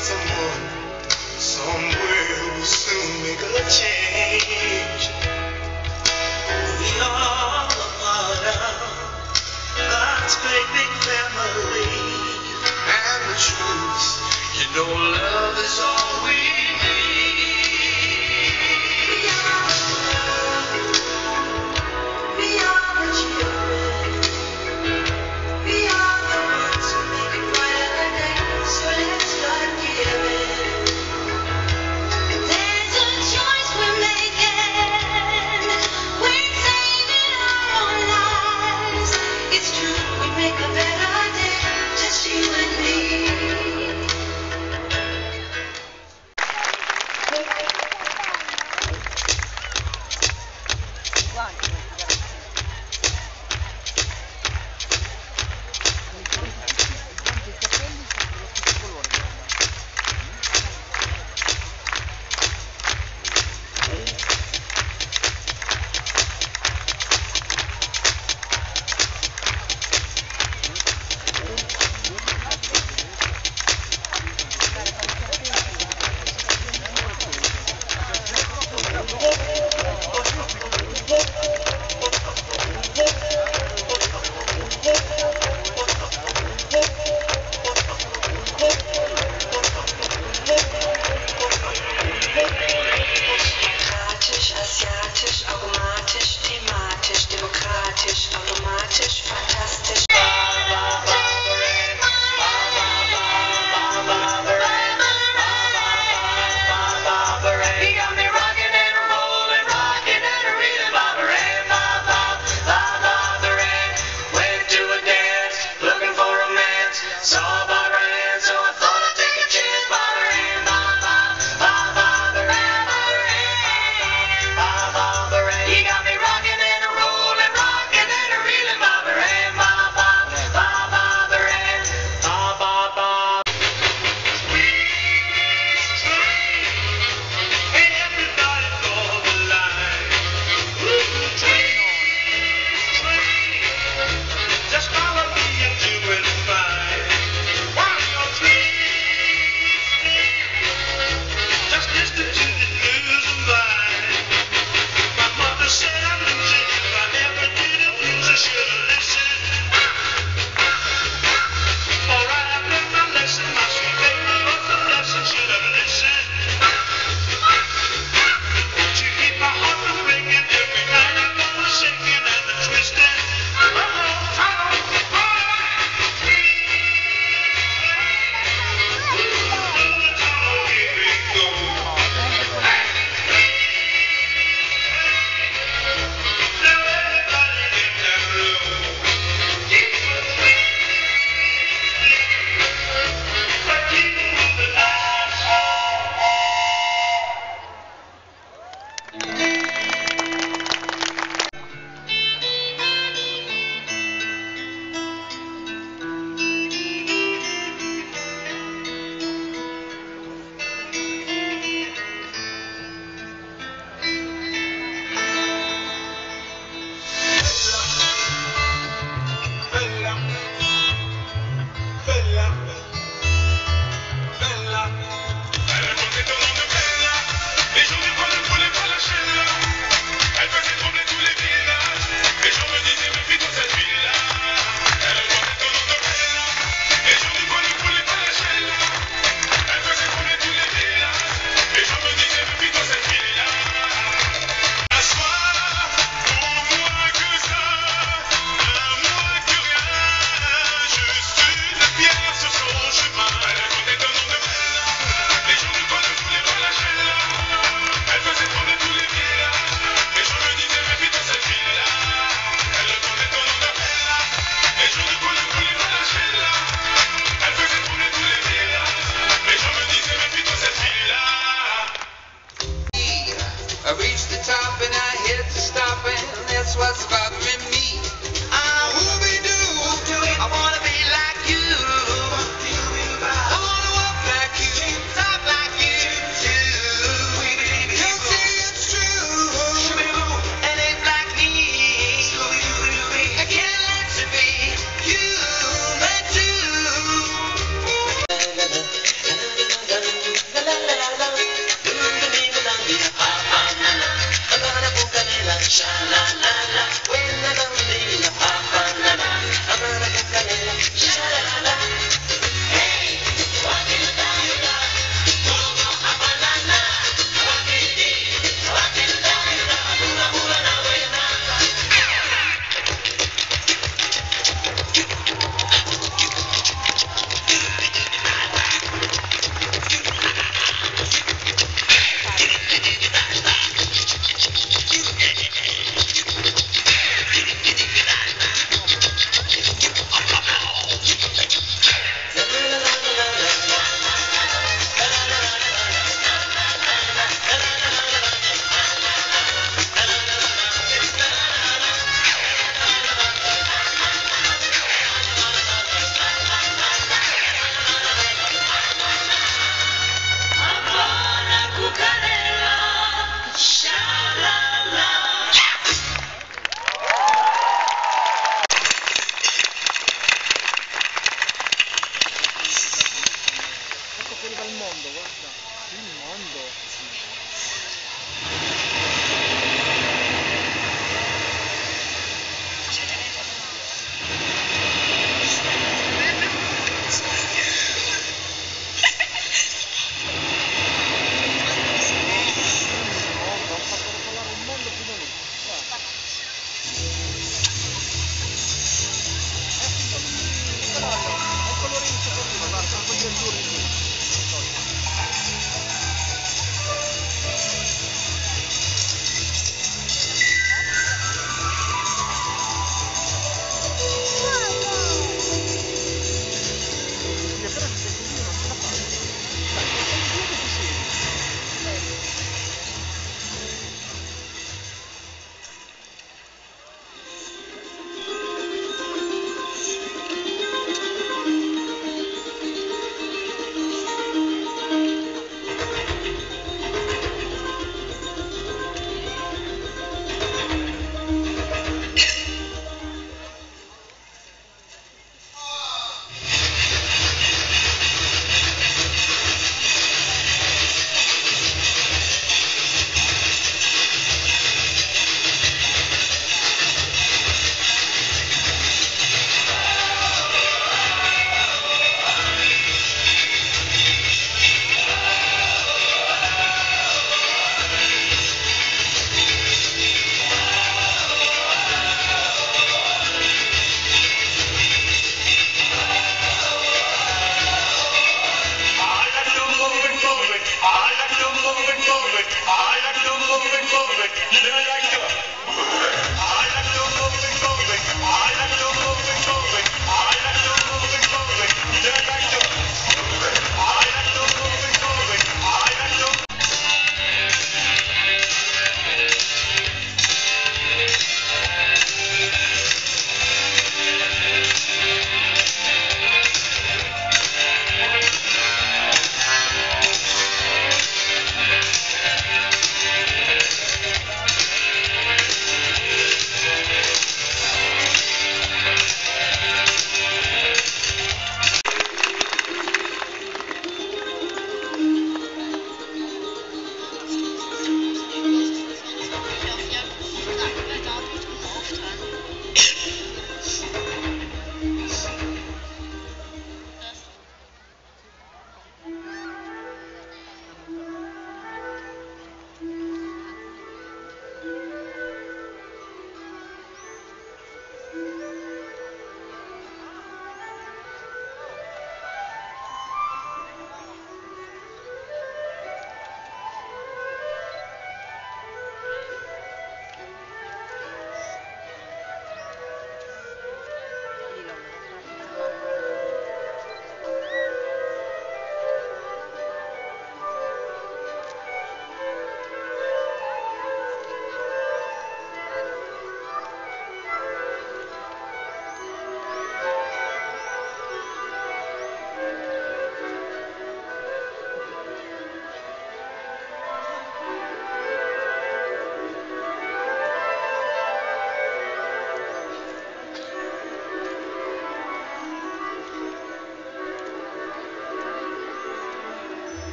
someone somewhere will soon make a change. We are part of God's great big family. And the truth, you know, love is all we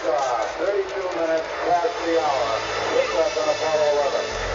liftoff, 32 minutes past the hour. Liftoff on Apollo 11.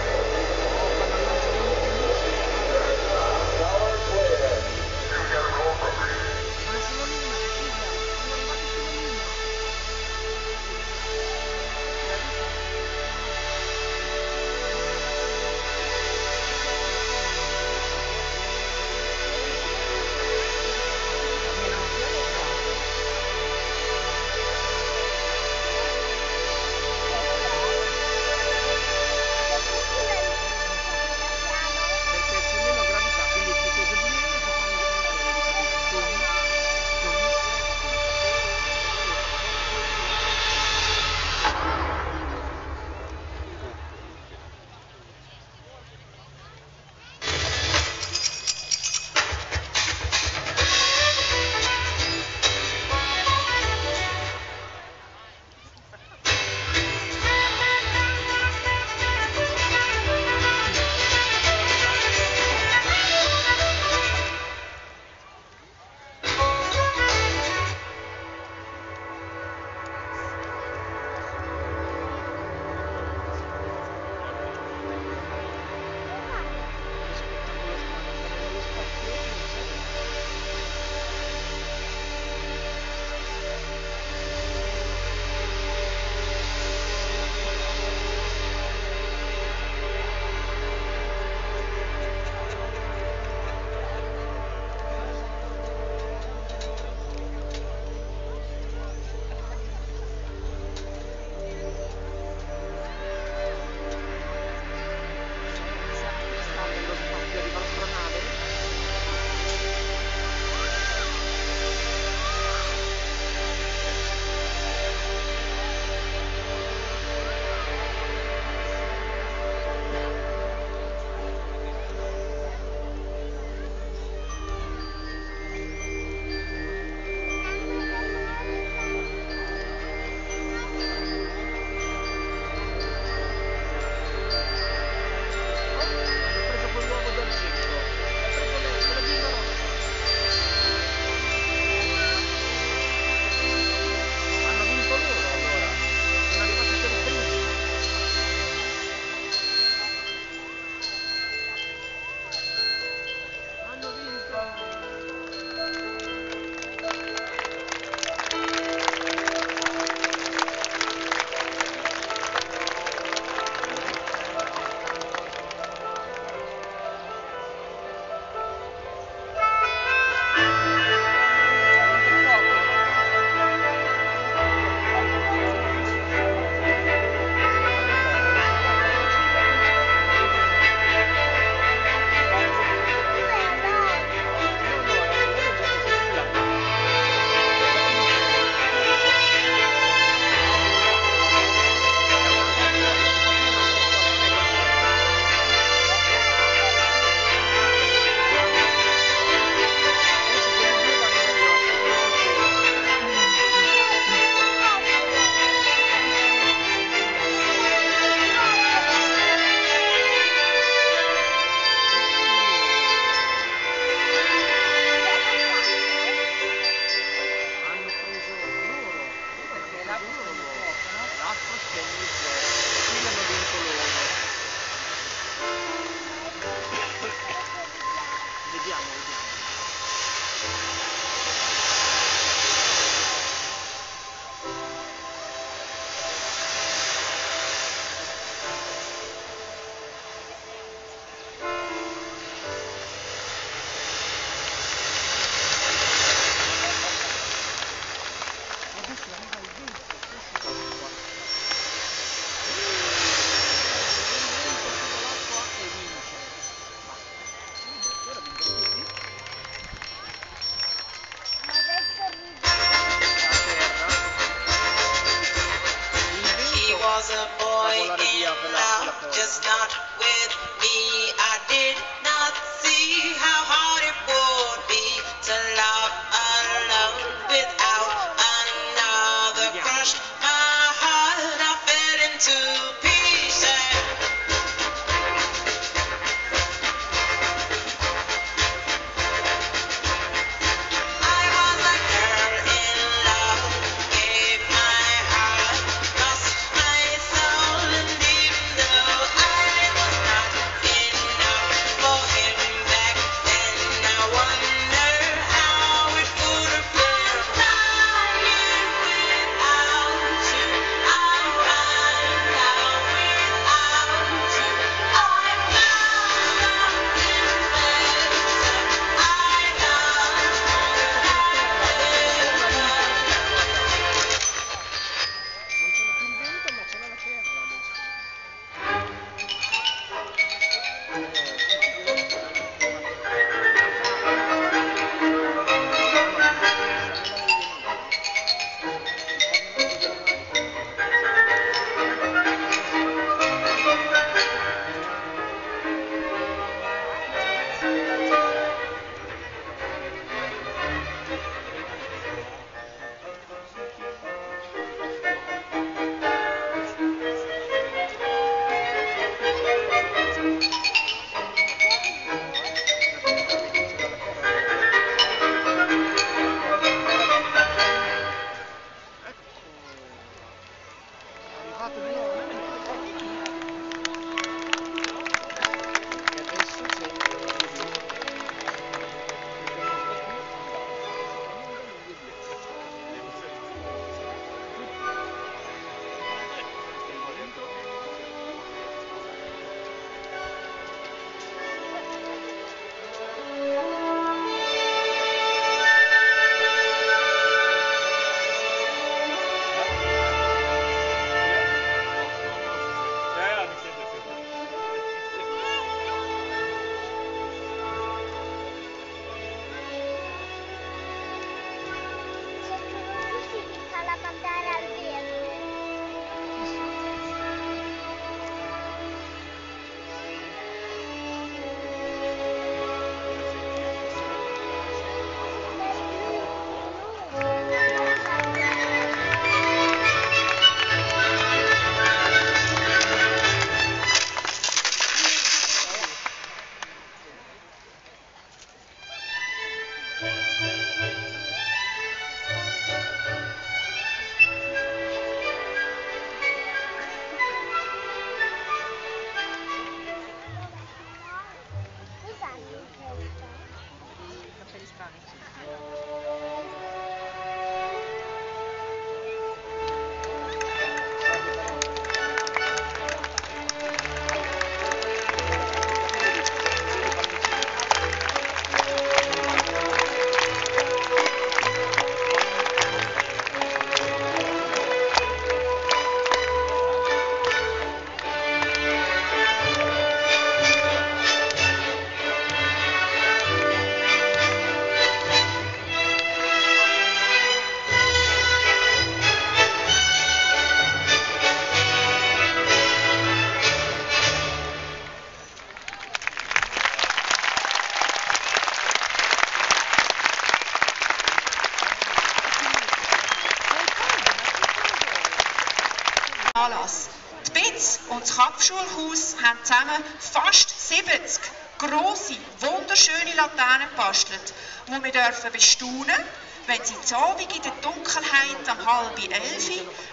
die wir dürfen bestaunen, wenn sie zu Abend in der Dunkelheit um halb elf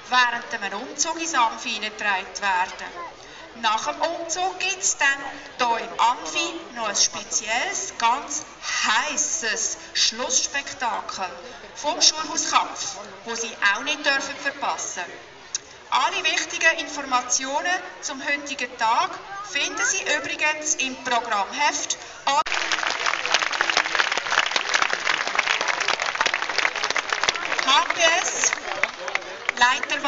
während einem Umzug ins Amphi hineingetragen werden. Nach dem Umzug gibt es dann hier im Amphi noch ein spezielles, ganz heißes Schlussspektakel vom Schulhaus Kapf, wo Sie auch nicht dürfen verpassen Alle wichtigen Informationen zum heutigen Tag finden Sie übrigens im Programmheft. HPS Leiter